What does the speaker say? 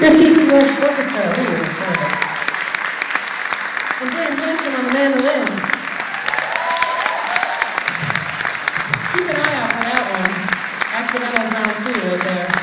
Your TC West Orchestra. Ooh, excited. And Dan Hanson on the mandolin. Keep an eye out for that one. Accidentals round two is there.